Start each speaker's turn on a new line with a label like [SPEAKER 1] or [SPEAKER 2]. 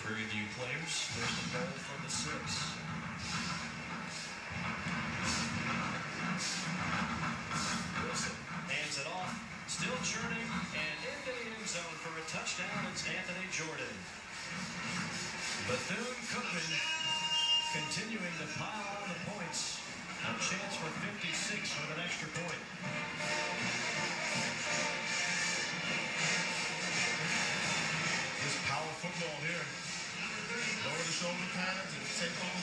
[SPEAKER 1] Prairie players. First and goal from the six. Wilson hands it off, still churning, and into the end zone for a touchdown. It's Anthony Jordan. Bethune-Cookman continuing to pile on the points. A chance for 56 with an extra point.
[SPEAKER 2] This power football here. Lower